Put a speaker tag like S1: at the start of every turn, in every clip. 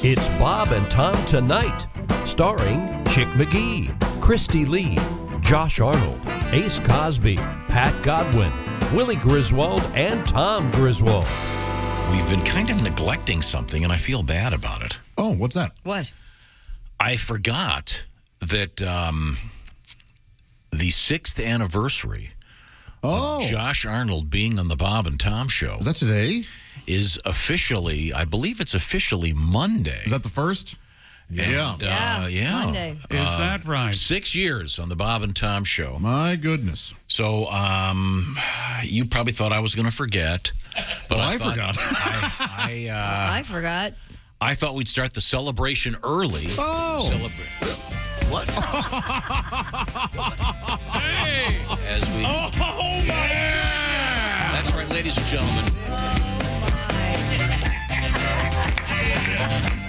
S1: It's Bob and Tom Tonight, starring Chick McGee, Kristi Lee, Josh Arnold, Ace Cosby, Pat Godwin, Willie Griswold, and Tom Griswold.
S2: We've been kind of neglecting something, and I feel bad about it.
S3: Oh, what's that?
S4: What?
S2: I forgot that um, the sixth anniversary
S3: Oh,
S2: of Josh Arnold being on the Bob and Tom show
S3: is that today?
S2: Is officially, I believe it's officially Monday.
S3: Is that the first? Yeah.
S2: And, uh, yeah.
S4: Monday.
S5: Is that right?
S2: Six years on the Bob and Tom show.
S3: My goodness.
S2: So um, you probably thought I was going to forget, but
S3: Well,
S2: I,
S3: I forgot.
S2: I, I, uh,
S4: I forgot.
S2: I thought we'd start the celebration early.
S3: Oh.
S2: Celebrate. What?
S5: Hey!
S2: As we.
S3: Oh, yeah.
S2: That's right, ladies and gentlemen.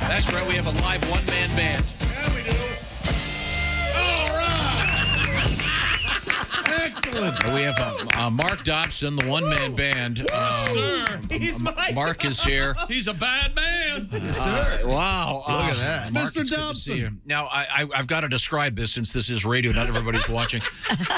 S2: That's right. We have a live one-man band.
S3: Excellent.
S2: We have uh, uh, Marc Dobson, the one-man band. Um,
S5: Sir,
S4: He's my
S2: Marc is here.
S5: he's a bad man. Yes, sir.
S2: Wow. Look
S3: at that.
S2: Marc,
S3: Mr.
S2: it's good to
S3: Dobson.
S2: Now, I, I, I've got to describe this since this is radio, not everybody's watching.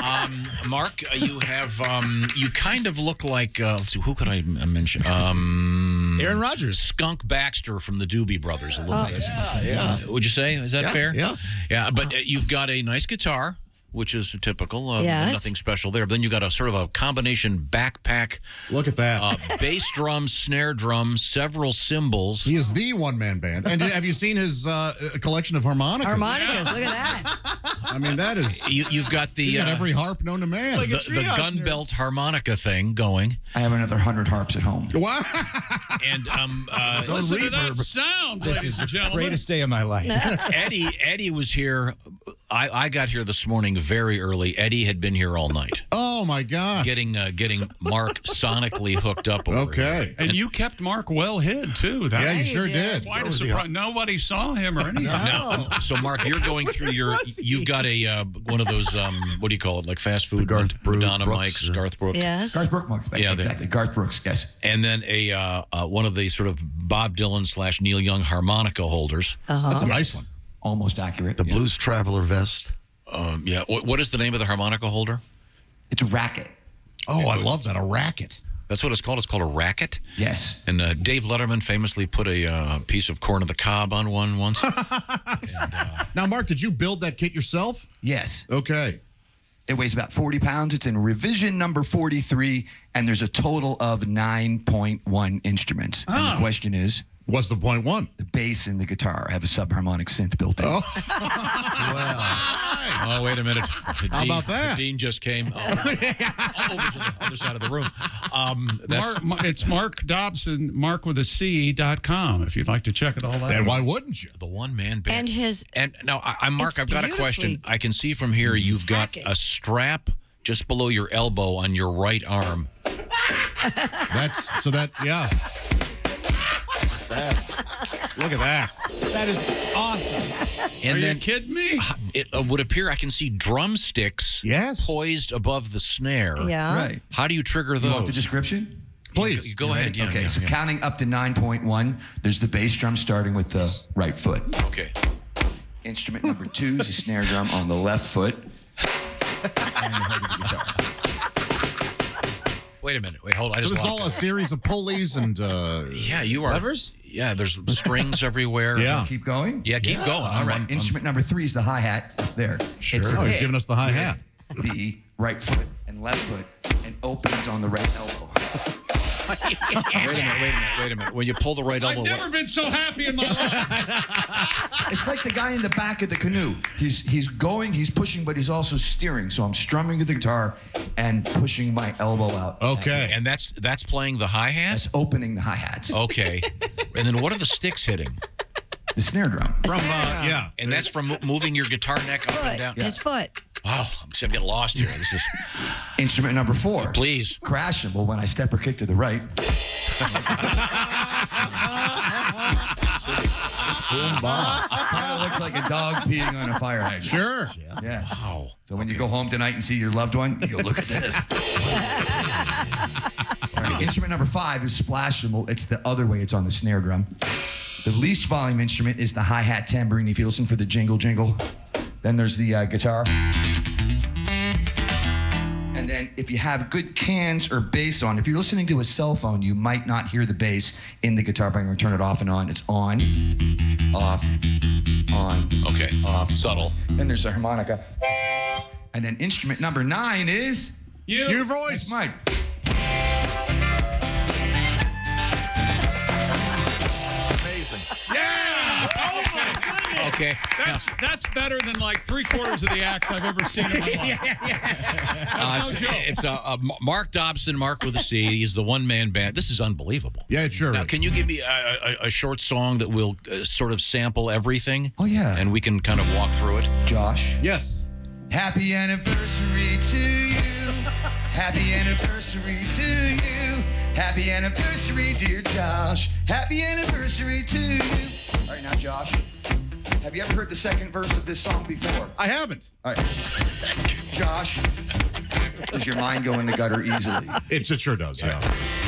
S2: Um, Marc, uh, you have, um, you kind of look like, uh, let's see, who could I mention? Um,
S6: Aaron Rodgers.
S2: Skunk Baxter from the Doobie Brothers a little bit.
S6: Yeah.
S2: Would you say? Is that fair?
S6: yeah.
S2: Yeah, but uh, you've got a nice guitar. Which is typical. Uh,
S4: Yes.
S2: Nothing special there. But then you got a sort of a combination backpack,
S3: Look at that.
S2: uh, bass drum, snare drum, several cymbals.
S3: he is the one man band. And have you seen his uh, collection of harmonicas?
S4: harmonicas. Look at that.
S3: I mean, that is.
S2: You, you've got the
S3: He's got
S2: uh,
S3: every harp known to man.
S6: Like
S2: the, the gun
S6: nurse.
S2: belt harmonica thing going,
S7: I have another hundred harps at home.
S3: Wow.
S2: and um, uh,
S5: Listen to that
S6: reverb.
S5: sound,
S6: This
S5: ladies
S6: is the greatest day of my life.
S2: Eddie Eddie was here. I, I got here this morning very early. Eddie had been here all night,
S3: Oh, my gosh.
S2: getting uh, getting Marc sonically hooked up. Over here.
S3: Okay.
S5: And you kept Marc well hid too. That
S3: Yeah, you
S4: you
S3: sure
S4: did.
S3: did.
S5: quite a surprise. Nobody saw him or anything.
S2: Now, so Mark, you're going through your. You've got a uh, one of those. Um, what do you call it? Like fast food.
S6: Garth Brooks,
S2: Madonna
S6: Brooks,
S2: Mike's,
S6: yeah.
S2: Garth Brooks.
S4: Yes.
S7: Garth Brooks, Mark's.
S2: Yeah, they-
S7: exactly. Garth Brooks, yes.
S2: And then a uh, uh, one of the sort of Bob Dylan slash Neil Young harmonica holders.
S3: That's a nice one.
S7: Almost accurate.
S6: The
S7: yeah.
S6: Blues Traveler vest.
S2: Um, yeah. What, what is the name of the harmonica holder?
S7: It's a racket.
S3: Oh, I love that. A racket.
S2: That's what it's called. It's called a racket.
S7: Yes.
S2: And uh, Dave Letterman famously put a uh, piece of corn on the cob on one once.
S3: Now, Marc, did you build that kit yourself?
S7: Yes.
S3: Okay.
S7: It weighs about 40 pounds. It's in revision number 43, and there's a total of 9.1 instruments. And
S5: Oh.
S7: the question is
S3: What's the point one?
S7: the bass and the guitar have a subharmonic synth built in.
S3: Oh.
S2: oh, wait a minute. The
S3: How
S2: dean-
S3: about that?
S2: The dean just came oh, over to the other side of the room. Um, that's,
S5: Marc, it's Marc Dobson, Mark with a C dot com. If you'd like to check it all out.
S3: Then why wouldn't you?
S2: the one man band.
S4: And his
S2: And now, I, I'm
S4: Marc.
S2: I've got a question. I can see from here you've got a strap just below your elbow on your right arm.
S3: That's so that, yeah. Look at that.
S6: That is awesome.
S2: And
S5: Are you
S2: then
S5: kidding me?
S2: it uh, would appear I can see drumsticks
S3: Yes.
S2: poised above the snare.
S4: yeah.
S7: Right.
S2: How do you trigger
S7: You want the description?
S3: Please.
S2: You go ahead. Yeah,
S7: okay,
S2: yeah,
S7: so
S2: yeah.
S7: counting up to 9.1, there's the bass drum starting with the right foot.
S2: Okay.
S7: Instrument number two is a snare drum on the left foot. and the head of the guitar.
S2: Wait a minute. Wait, hold on. I
S3: So
S2: just
S3: this is
S2: lost
S3: all a series of pulleys and uh,
S2: Yeah, you are.
S6: Levers?
S2: Yeah, there's strings everywhere.
S3: yeah.
S7: Keep going?
S2: Yeah, keep going.
S7: All
S2: I'm-
S7: right.
S2: I'm-
S7: Instrument number three is the hi hat there. Sure. It's
S3: Oh, he's giving us the hi hat.
S7: the right foot and left foot and opens on the right elbow.
S2: Wait a minute. Wait a minute. Wait a minute. When you pull the right elbow,
S5: I've
S2: elbow,
S5: never been so happy in my life.
S7: It's like the guy in the back of the canoe. He's he's going, he's pushing, but he's also steering. So I'm strumming the guitar and pushing my elbow out.
S3: Okay.
S2: and that's that's playing the hi hat.
S7: That's opening the hi hats.
S2: Okay. and then what are the sticks hitting?
S7: The snare drum.
S3: From, uh, yeah.
S2: And that's from moving your guitar neck up and
S4: Foot.
S2: down.
S4: His foot.
S2: Oh, I'm, getting lost here. This is
S7: Instrument number four.
S2: please.
S7: Crashing. Well, when I step or kick to the right,
S3: Boom, bomb.
S7: kind of looks like a dog peeing on a fire hydrant.
S3: Sure.
S7: Yes.
S2: Wow.
S7: So when you go home tonight and see your loved one, you go, look at this. All right, instrument number five is splashable. It's the other way. It's on the snare drum. The least volume instrument is the hi hat tambourine. If you listen for the jingle jingle, then there's the uh, guitar. And then if you have good cans or bass on, if you're listening to a cell phone, you might not hear the bass in the guitar, but I'm going to turn it off and on. It's on, off, on,
S2: Okay.
S7: off.
S2: Subtle.
S7: Then there's a harmonica. And then instrument number nine is
S5: You.
S3: Your
S7: it's
S3: voice.
S7: mine.
S2: Okay.
S5: That's that's better than like three quarters of the acts I've ever seen in my life.
S2: Uh,
S5: no
S2: it's
S5: joke.
S2: it's, uh, uh, Marc Dobson, Mark with a C. He's the one man band. This is unbelievable.
S3: Yeah, it sure
S2: Now,
S3: is.
S2: can you give me a, a, a short song that will uh, sort of sample everything?
S7: Oh, yeah.
S2: And we can kind of walk through it.
S7: Josh.
S3: Yes.
S7: Happy anniversary to you. Happy anniversary to you. Happy anniversary, dear Josh. Happy anniversary to you. All right, now, Josh, have you ever heard the second verse of this song before?
S3: I haven't.
S7: All right. Josh, does your mind go in the gutter easily?
S3: It, it sure does. Yeah.
S7: Get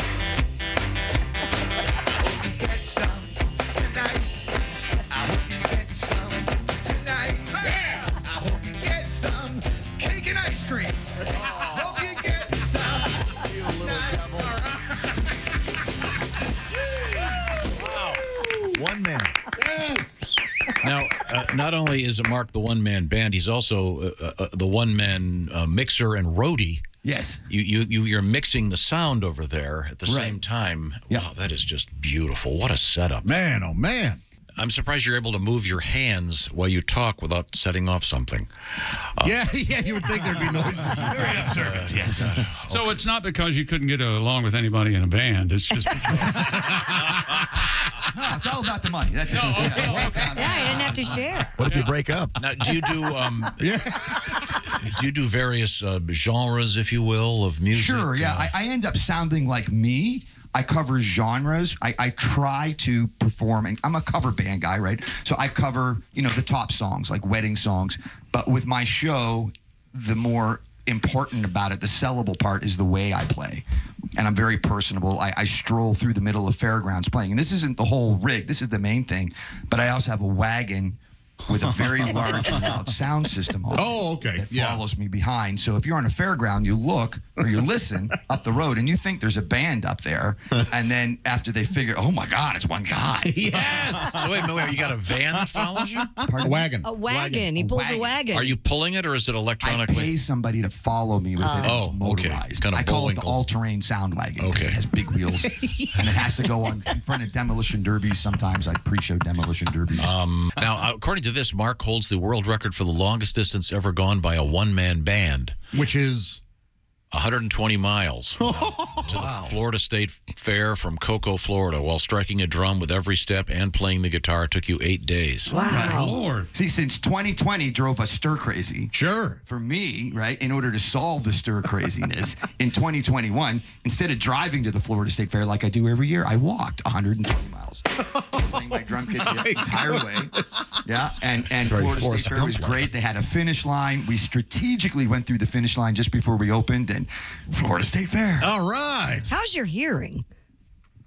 S2: only is Marc the one man band, he's also uh, uh, the one man uh, mixer and roadie.
S7: Yes.
S2: You, you, you, you're mixing the sound over there at the
S7: Right.
S2: same time.
S7: Yeah.
S2: Wow, that is just beautiful. What a setup.
S3: Man, oh man.
S2: I'm surprised you're able to move your hands while you talk without setting off something.
S3: yeah, yeah. You would think there'd be noises.
S2: Very observant, yes.
S5: So it's not because you couldn't get along with anybody in a band. It's just
S7: No, it's all about the money. That's it.
S4: Yeah, you didn't have to share.
S6: What if you break up?
S2: Now, do you do um, do you do various uh, genres, if you will, of music?
S7: Sure, yeah.
S2: Uh,
S7: I, I end up sounding like me. I cover genres. I, I try to perform, and I'm a cover band guy, right? So I cover, you know, the top songs, like wedding songs. But with my show, the more important about it, the sellable part is the way I play. And I'm very personable. I, I stroll through the middle of fairgrounds playing. And this isn't the whole rig, this is the main thing. But I also have a wagon with a very large loud sound system on it
S3: Oh, okay.
S7: that
S3: Yeah.
S7: follows me behind. So if you're on a fairground, you look or you listen up the road and you think there's a band up there. And then after they figure, oh my God, it's one guy.
S3: Yes.
S2: so wait, wait, wait, you got a van that follows you?
S3: A wagon.
S4: A wagon. He pulls a wagon.
S2: Are you pulling it or is it electronically?
S7: I pay somebody to follow me with it.
S2: Oh,
S7: It's
S2: okay. Kind of
S7: I call it the
S2: Bullwinkle.
S7: all-terrain sound wagon because
S2: Okay.
S7: it has big wheels and it has to go on in front of demolition derbies. Sometimes I pre-show demolition derbies.
S2: Um, now, according to this, Marc holds the world record for the longest distance ever gone by a one-man band.
S3: Which is
S2: 120 miles oh, to the Florida State Fair from Cocoa, Florida, while striking a drum with every step and playing the guitar took you eight days.
S4: wow.
S5: Lord.
S7: See, since 2020 drove us stir crazy.
S3: sure.
S7: for me, right, in order to solve the stir craziness in 2021, instead of driving to the Florida State Fair like I do every year, I walked 120 miles, playing my drum kit the entire way. Yeah, and and
S6: Very
S7: Florida State Fair was great. They had a finish line. We strategically went through the finish line just before we opened, and Florida State Fair.
S3: All right.
S4: How's your hearing?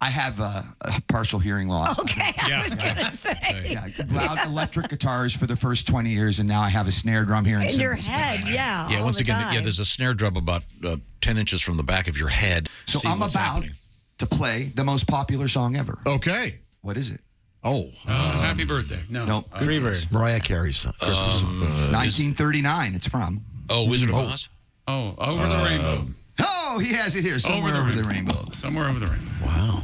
S7: I have a, a partial hearing loss.
S4: Okay, I
S2: Yeah.
S4: was gonna say.
S7: Yeah, loud electric guitars for the first 20 years, and now I have a snare drum here.
S4: In your head, yeah.
S2: Yeah,
S4: all
S2: once
S4: the
S2: again,
S4: time.
S2: yeah, there's a snare drum about uh, 10 inches from the back of your head.
S7: So
S2: See
S7: I'm
S2: what's
S7: about
S2: happening.
S7: to play the most popular song ever.
S3: Okay.
S7: What is it?
S3: Oh.
S5: Uh, uh, happy birthday. No.
S7: no, Nope.
S6: Uh, Freebird. Mariah Carey's song- Christmas song.
S7: Uh, 1939. It's from.
S2: Oh, Wizard of oh. Oz?
S5: Oh, over the rainbow.
S7: Oh, he has it here somewhere over the, rainbow.
S5: Somewhere over the rainbow.
S6: Wow.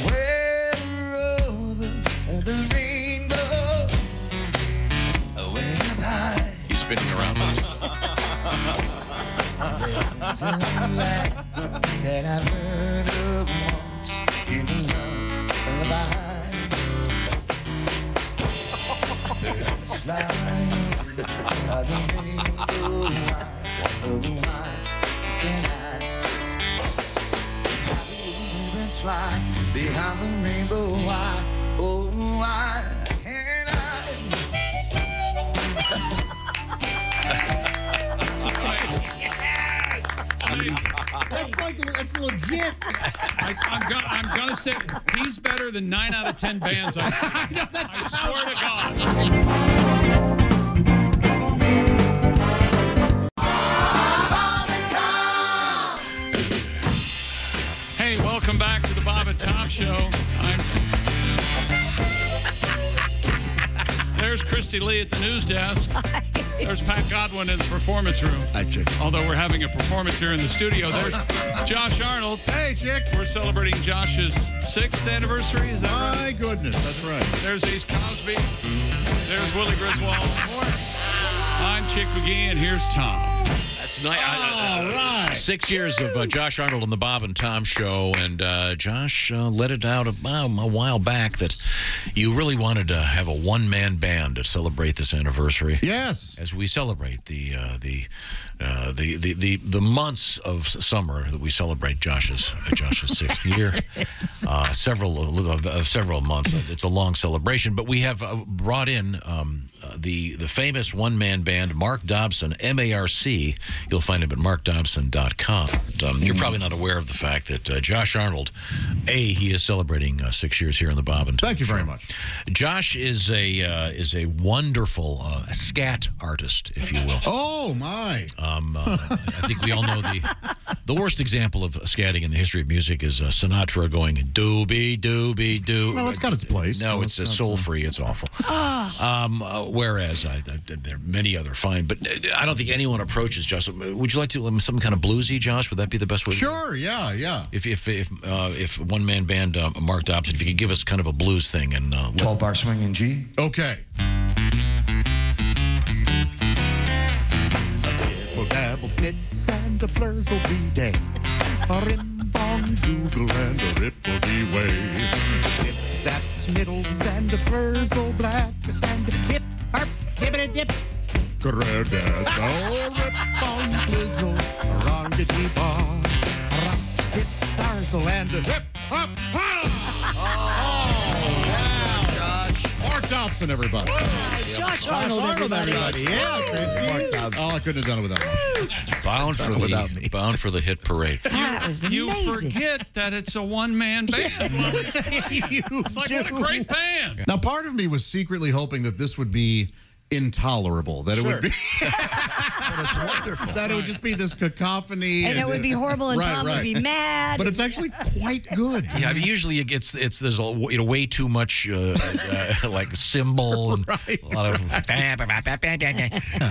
S7: Somewhere over the rainbow, way
S2: He's spinning around.
S7: there's a light that I've heard of once in a lullaby. Birds flying by the rainbow, why, oh why can't I? fly behind the rainbow, why, why can't I?
S3: That's like that's legit.
S5: I, I'm, gonna, I'm gonna say he's better than nine out of ten bands I've seen. I swear to God. Hey, welcome back to the Bob and Tom Show. I'm. There's Kristi Lee at the news desk. There's Pat Godwin in the performance room.
S6: Hi, chick.
S5: Although we're having a performance here in the studio, there's Josh Arnold.
S3: Hey, chick.
S5: We're celebrating Josh's sixth anniversary. Is that right?
S3: My goodness, that's right.
S5: There's Ace Cosby. There's Willie Griswold. I'm Chick McGee, and here's Tom.
S2: That's nice. All right. Six years of uh, Josh Arnold on the Bob and Tom show, and uh, Josh uh, let it out about a while back that you really wanted to have a one-man band to celebrate this anniversary.
S3: Yes.
S2: As we celebrate the uh, the, uh, the the the the months of summer that we celebrate Josh's uh, Josh's sixth year, uh, several uh, several months. It's a long celebration, but we have uh, brought in um, uh, the the famous one man band Marc Dobson, M A R C. You'll find him at marcdobson.com. Um, you're probably not aware of the fact that uh, Josh Arnold, a he is celebrating uh, six years here in the Bob and Tom
S3: Thank you very
S2: Show.
S3: much.
S2: Josh is a uh, is a wonderful uh, scat artist, if you will.
S3: Oh my.
S2: Um, uh, I think we all know the the worst example of scatting in the history of music is uh, Sinatra going doobie doobie doo.
S3: Well, it's got its place,
S2: No,
S3: so
S2: it's,
S3: it's
S2: uh,
S3: not,
S2: soul free. It's awful. Um, uh, whereas I, I, there are many other fine, but uh, I don't think anyone approaches Josh. Would you like to um, some kind of bluesy, Josh? Would that be the best way? to do it?
S3: Sure. Yeah. Yeah.
S2: If if if uh, if one man band uh, Marc Dobson, if you could give us kind of a blues thing and uh,
S7: 12 bar swing in G.
S3: Okay.
S8: Snits and a flurs will be day. A rim on Google and a rippledy way. Snip zaps middles and a flurs will blacks and hip harp hibbity dip. Granddad, oh rip on flizzle, rongity bar. Rock, zip, zarzle and a hip hop ha!
S3: Marc Dobson, everybody.
S4: Josh Arnold, everybody.
S3: Yeah, Kristi. Oh, I couldn't have done it without him.
S2: bound for
S6: without
S2: the
S6: me.
S2: bound for the hit parade.
S4: That was amazing.
S5: You forget that it's a one man band. It's like, what a great band.
S3: Now, part of me was secretly hoping that this would be intolerable. That it would be
S6: It's wonderful.
S3: that it would just be this cacophony,
S4: and it would be horrible, and
S3: Right,
S4: Tom
S3: right.
S4: would be mad.
S3: But it's actually quite good.
S2: Yeah, I mean, usually it gets it's there's a you know way too much uh, uh, like symbol and
S3: Right.
S2: a lot of.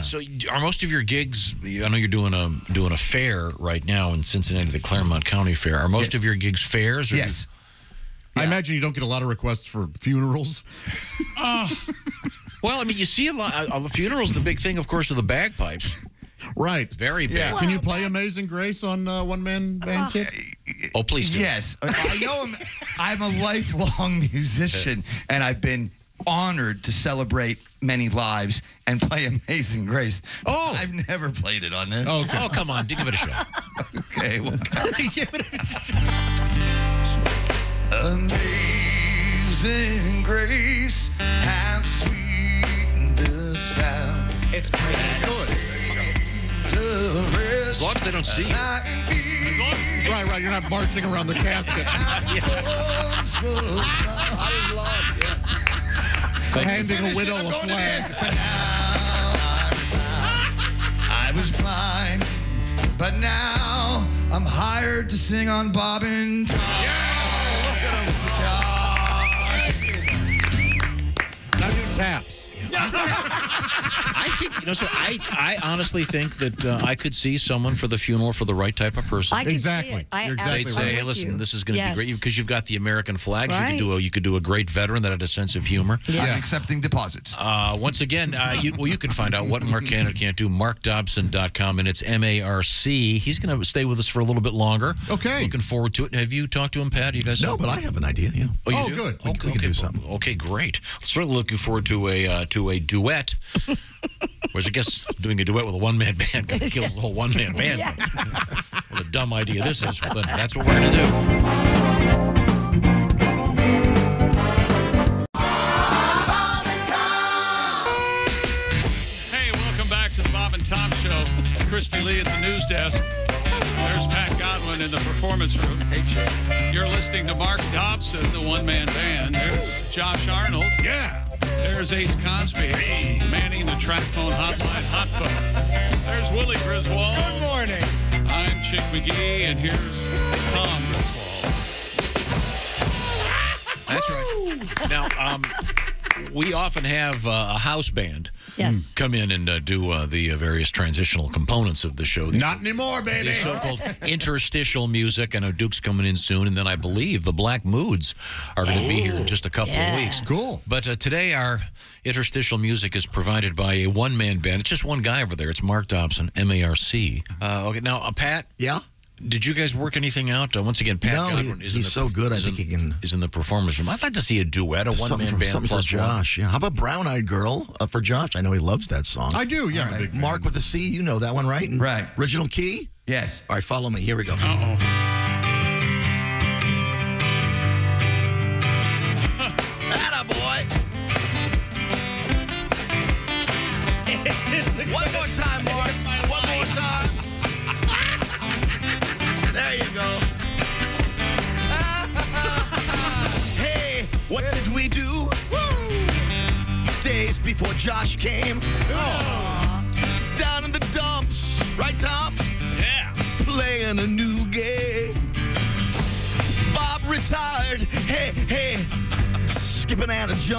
S2: so, are most of your gigs? I know you're doing a doing a fair right now in Cincinnati, the Clermont County Fair. Are most
S7: Yes.
S2: of your gigs fairs? Or
S7: Yes.
S3: I imagine you don't get a lot of requests for funerals.
S2: Well, I mean, you see a lot. Uh, the funerals, the big thing, of course, are the bagpipes.
S3: Right.
S2: Very big.
S3: Can you play Amazing Grace on uh, one man band kit?
S2: Oh, please do.
S7: Yes, I know I'm. I'm a lifelong musician, and I've been honored to celebrate many lives and play Amazing Grace.
S3: Oh.
S7: I've never played it on this.
S3: Oh,
S2: Oh, come on, give it a shot.
S7: okay. Well,
S3: Give it a- shot.
S7: Amazing Grace, how sweet the sound.
S8: It's great. It's good.
S2: As long as they don't see you.
S3: Right, right. You're not marching around the casket, handing a widow a flag.
S7: I was blind, but now I'm hired to sing on Bob and Tom.
S3: Now do taps. Stop.
S2: I think you know. So I, I honestly think that uh, I could see someone for the funeral for the right type of person.
S4: I
S3: Exactly.
S4: see it. I
S3: You're exactly
S2: They'd
S4: absolutely
S2: say, "Hey, listen,
S4: you.
S2: this is going to
S4: Yes.
S2: be great because you've got the American flags. You
S4: Right.
S2: could do a you could do a great veteran that had a sense of humor."
S7: I'm accepting deposits.
S2: Uh, once again, uh, you, well, you can find out what Marc can or can't do. MarcDobson.com, and it's M A R C. He's going to stay with us for a little bit longer.
S3: Okay.
S2: Looking forward to it. Have you talked to him, Pat? You guys?
S6: No, but I have an idea. Yeah.
S2: Oh, you
S3: Oh,
S2: do?
S3: good. We-
S2: Okay,
S6: we can
S2: okay,
S6: do something.
S2: Okay, great. Certainly looking forward to a uh, to a duet. Whereas I guess doing a duet with a one man band kind of kills the whole one man band. what a dumb idea this is, but that's what we're going to do.
S5: Hey, welcome back to the Bob and Tom Show. Kristi Lee at the news desk. There's Pat Godwin. in the performance room. You're listening to Marc Dobson, the one man band. There's Josh Arnold.
S6: Yeah.
S5: There's Ace Cosby manning the track phone hotline, hot phone. There's Willie Griswold.
S6: Good morning.
S5: I'm Chick McGee, and here's Tom Griswold.
S2: That's right. Now, um, we often have uh, a house band
S4: Yes.
S2: come in and uh, do uh, the uh, various transitional components of the show. The,
S6: Not anymore, baby.
S2: the so-called interstitial music. I know Duke's coming in soon, and then I believe the Black Moods are going to be here in just a couple
S4: yeah.
S2: of weeks.
S3: Cool.
S2: But uh, today, our interstitial music is provided by a one-man band. It's just one guy over there. It's Marc Dobson, M-A-R-C. Uh, okay, now uh, Pat.
S6: Yeah.
S2: Did you guys work anything out? Uh, once again, Pat
S6: No, he-
S2: Godwin is
S6: he's
S2: in the,
S6: so good, I think
S2: in-
S6: he can-
S2: is in the performance room. I'd like to see a duet, a one-man
S6: for,
S2: band
S6: something for
S2: plus one.
S6: Josh. Yeah. How about Brown Eyed Girl uh, for Josh? I know he loves that song.
S3: I do, yeah. I'm a big fan.
S6: Mark with a C, you know that one, right? And
S7: Right.
S6: Original key?
S7: Yes.
S6: All right, follow me. Here we go.
S5: Uh-oh.
S6: Atta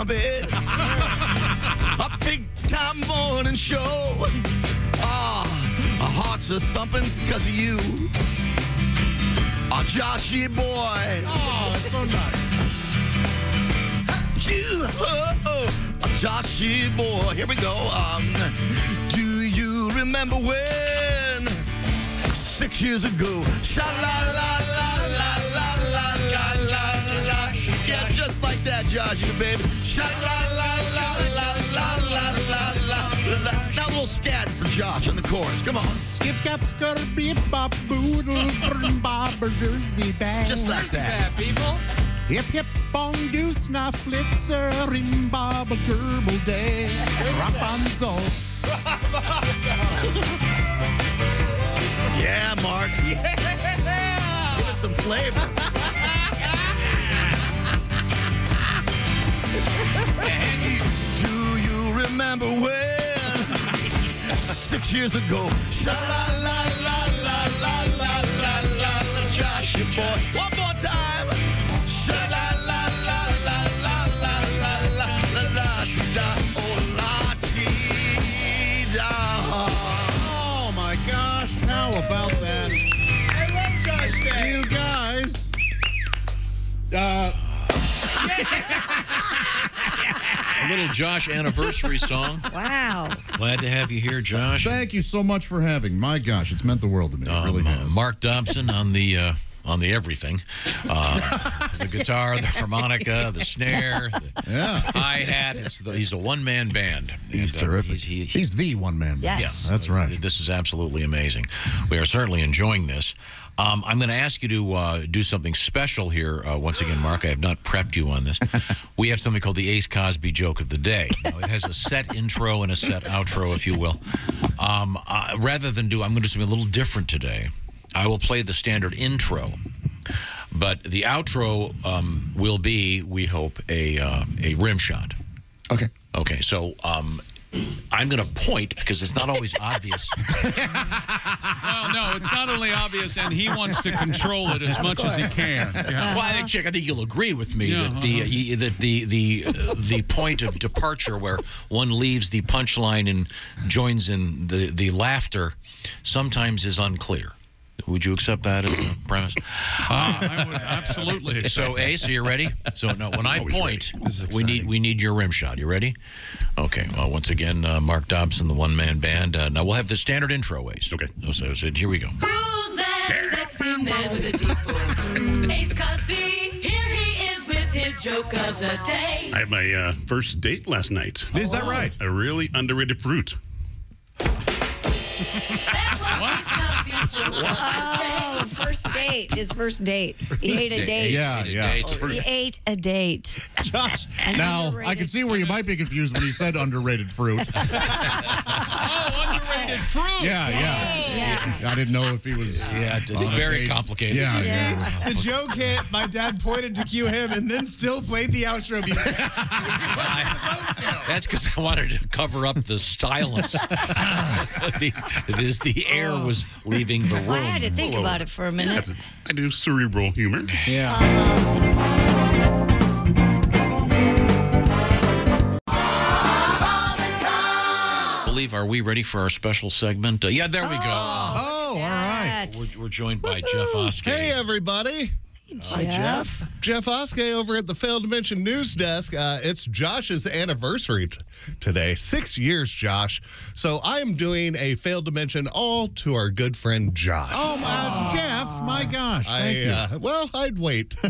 S6: a big time morning show. Ah, our hearts are thumping because of you. Our Joshy boy.
S3: Oh, it's so nice.
S6: You, oh, oh, a Joshy boy. Here we go. Um, do you remember when six years ago? Sha la la la la la la. Yeah, just like that, Joshy, baby. Sha la la la la la la la la la. Now a little scat for Josh on the chorus. Come on,
S8: Skip, scuttle, beep, bop, boodle, bob, doozy, bang.
S6: just like that. people.
S8: Hip, hip, bong, do, snuff, flitzer, rim, bob, a gerbil day. Rapunzel.
S6: Yeah, Marc. Yeah. Give us some flavor. Six years ago? Sha la la la la la la la la la Josh your boy. One more time. Sha la la la la la la la la la la da oh la ti da.
S3: Oh my gosh, how about that? I love Josh Day. You guys. Uh,
S2: A little Josh anniversary song.
S4: Wow.
S2: Glad to have you here, Josh.
S3: thank you so much for having. My gosh, it's meant the world to me. it really
S2: Um,
S3: has.
S2: Marc Dobson on the uh, on the everything, uh, the guitar, the harmonica, the snare, the
S3: Yeah.
S2: hi hat. He's a one man band.
S3: He's
S2: And, uh,
S3: terrific.
S2: he's- he- he-
S3: He's the one man. Band.
S4: Yes.
S3: That's right.
S2: This is absolutely amazing. We are certainly enjoying this. Um, I'm going to ask you to uh, do something special here uh, once again, Marc. I have not prepped you on this. We have something called the Ace Cosby joke of the day. Now, it has a set intro and a set outro, if you will. Um, uh, rather than do, I'm going to do something a little different today. I will play the standard intro, but the outro um, will be, we hope, a uh, a rim shot.
S7: Okay.
S2: Okay, so um, I'm going to point because it's not always obvious.
S5: Well, no, it's not only obvious, and he wants to control it as much as he can. Yeah.
S2: Well, I think, Chick, I think you'll agree with me
S5: Yeah,
S2: that the uh, y- that the the uh, the point of departure where one leaves the punchline and joins in the the laughter sometimes is unclear. Would you accept that as a premise?
S5: Uh, I would absolutely.
S2: So, Ace, are you ready? So, no, when I
S6: Always
S2: point,
S6: ready. This is
S2: we need we need your rim shot. You ready? Okay. Well, once again, uh, Marc Dobson, the one man band. Uh, now we'll have the standard intro, Ace.
S6: Okay.
S2: So, so here we go.
S9: Who's that sexy man with a deep voice? Ace Cosby, here he is with his joke of the day.
S10: I had my uh, first date last night.
S3: Is that right?
S10: A really underrated fruit.
S9: That
S4: Oh, first date. His first date. He ate a date.
S3: Yeah, yeah.
S4: He ate a date.
S3: Josh. Now, I can see where you might be confused when he said underrated fruit.
S5: Oh, underrated Unrated fruit.
S3: Yeah, oh. yeah. I didn't know if he was.
S2: Yeah, it's
S3: on
S2: very
S3: page.
S2: complicated.
S3: Yeah, yeah.
S11: The joke hit. My dad pointed to cue him and then still played the outro music.
S2: That's because I wanted to cover up the silence. the, this, the air oh. was leaving the room.
S4: I had to think about it for a minute.
S10: That's I do cerebral humor.
S11: Yeah.
S2: I believe, are we ready for our special segment? Uh, yeah, there we go.
S3: Oh, all right.
S2: We're, we're joined by Jeff Oskay.
S12: Hey, everybody.
S4: Hi Jeff.
S12: Jeff Oskay over at the Failed to Mention News Desk. Uh, it's Josh's anniversary t- today. Six years, Josh. So I am doing a Failed to Mention all to our good friend Josh.
S3: Oh, my, Jeff, my gosh. Thank
S12: I,
S3: you.
S12: Uh, well, I'd wait.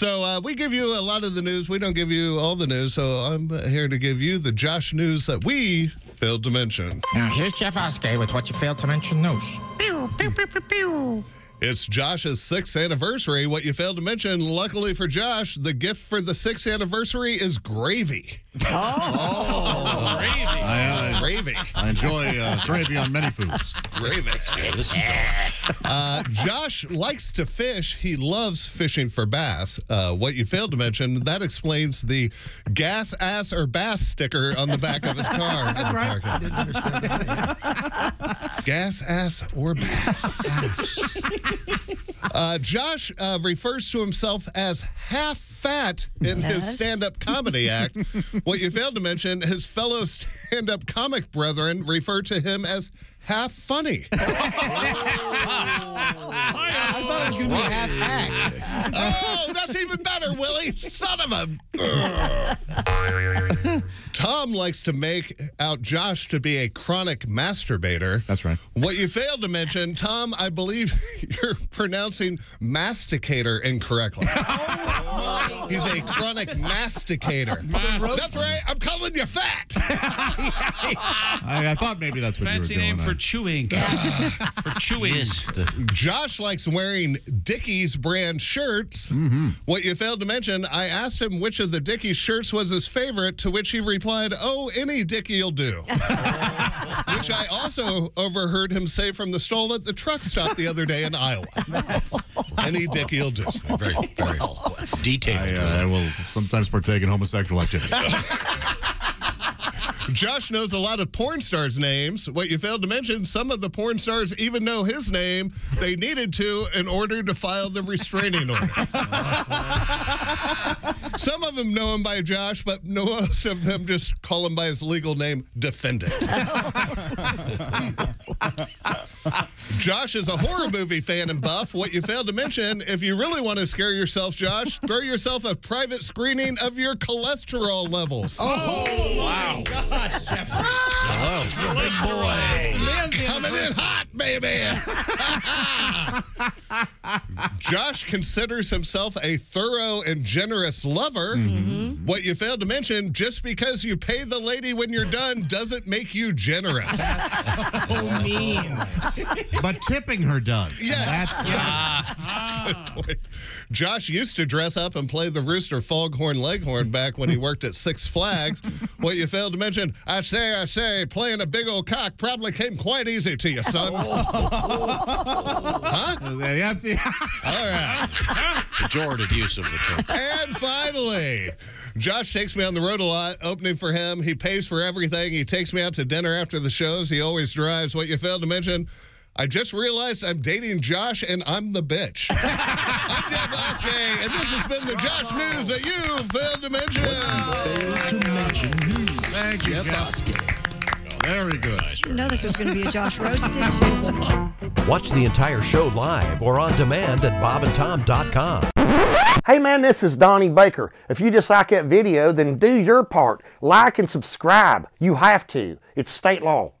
S12: before you- So uh, we give you a lot of the news. We don't give you all the news. So I'm here to give you the Josh news that we failed to mention.
S13: Now, here's Jeff Oskay with what you failed to mention news. Pew, pew, pew, pew, pew.
S12: It's Josh's sixth anniversary. What you failed to mention, luckily for Josh, the gift for the sixth anniversary is gravy.
S3: Oh, I, uh,
S12: Gravy.
S3: I enjoy uh, gravy on many foods.
S12: Gravy. This Uh, Josh likes to fish. He loves fishing for bass. Uh, what you failed to mention, that explains the gas, ass, or bass sticker on the back of his car. That's right.
S11: I didn't understand that.
S12: Gas, ass, or bass. Uh, Josh uh, refers to himself as half fat in his stand up comedy act. what you failed to mention, his fellow stand up comic brethren refer to him as half funny.
S11: I thought it was going to be half hack.
S12: oh, that's even better, Willie. Son of a. Tom likes to make out Josh to be a chronic masturbator.
S3: That's right.
S12: What you failed to mention, Tom, I believe you're pronouncing masticator incorrectly. He's a chronic masticator. That's right. I'm calling you fat.
S3: I, I thought maybe that's what
S5: Fancy
S3: you were doing.
S5: name for uh, chewing. for chewing.
S2: Yes,
S12: Josh likes wearing Dickies brand shirts. Mm-hmm. What you failed to mention, I asked him which of the Dickies shirts was his favorite, to which he replied, Oh, any Dickie will do. Which I also overheard him say from the stall at the truck stop the other day in Iowa. any Dickie will do.
S2: very, very detailed.
S3: I, uh, I will sometimes partake in homosexual activity.
S12: Josh knows a lot of porn stars' names. What you failed to mention, some of the porn stars even know his name. They needed to in order to file the restraining order. some of them know him by Josh, but most of them just call him by his legal name, Defendant. Josh is a horror movie fan and buff. What you failed to mention, if you really want to scare yourself, Josh, throw yourself a private screening of your cholesterol levels. Oh, Coming in hot, baby. Josh considers himself a thorough and generous lover. Mm-hmm. What you failed to mention, just because you pay the lady when you're done doesn't make you generous.
S11: Oh, mean.
S3: but tipping her does.
S12: Yes.
S3: That's,
S12: Good point. Josh used to dress up and play the rooster foghorn leghorn back when he worked at Six Flags. what you failed to mention, I say, I say, playing a big old cock probably came quite easy to you, son. huh?
S3: that's,
S12: All right.
S2: Pejorative use of the term.
S12: And finally, Josh takes me on the road a lot, opening for him. He pays for everything. He takes me out to dinner after the shows. He always drives. What you failed to mention, I just realized I'm dating Josh and I'm the bitch. I'm Jeff Oskay, and this has been the Josh News that you failed to mention.
S3: Thank you, Jeff. Very good.
S4: Didn't know this was going to be a Josh roasted.
S1: Watch the entire show live or on demand at bobandtom.com.
S14: Hey man, this is Donnie Baker. If you just like that video, then do your part. Like and subscribe. You have to. It's state law.